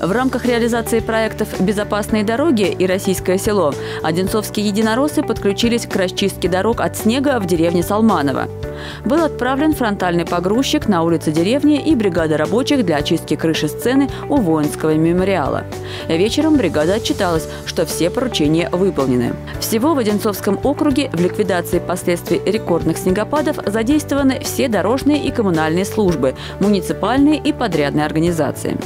В рамках реализации проектов «Безопасные дороги» и «Российское село» одинцовские единороссы подключились к расчистке дорог от снега в деревне Салманово. Был отправлен фронтальный погрузчик на улице деревни и бригада рабочих для очистки крыши сцены у воинского мемориала. Вечером бригада отчиталась, что все поручения выполнены. Всего в Одинцовском округе в ликвидации последствий рекордных снегопадов задействованы все дорожные и коммунальные службы, муниципальные и подрядные организации.